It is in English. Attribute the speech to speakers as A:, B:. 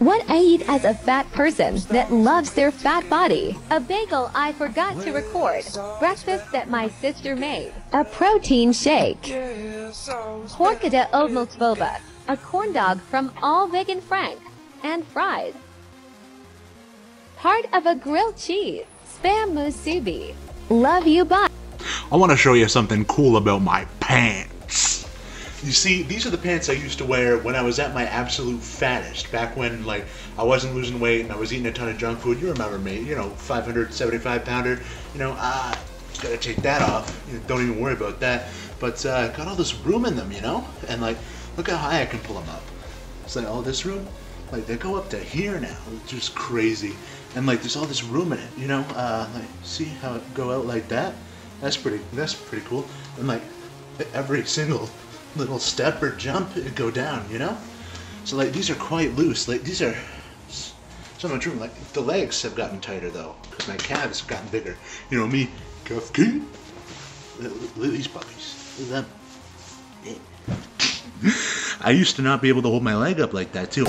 A: What I eat as a fat person that loves their fat body. A bagel I forgot to record. Breakfast that my sister made. A protein shake. Porca de Oatmeal A corn dog from All Vegan Frank. And fries. Part of a grilled cheese. Spam musubi. Love you, bye.
B: I want to show you something cool about my pants. You see, these are the pants I used to wear when I was at my absolute fattest, back when like I wasn't losing weight and I was eating a ton of junk food. You remember me, you know, 575 pounder. You know, ah, gotta take that off. You know, don't even worry about that. But uh, got all this room in them, you know, and like, look how high I can pull them up. It's like all this room, like they go up to here now. It's just crazy, and like there's all this room in it, you know. Uh, like, see how it go out like that? That's pretty. That's pretty cool. And like every single little step or jump, it go down. You know. So like these are quite loose. Like these are some of the Like the legs have gotten tighter though, because my calves have gotten bigger. You know me, cuff key. Look at these puppies. Look at them. I used to not be able to hold my leg up like that too.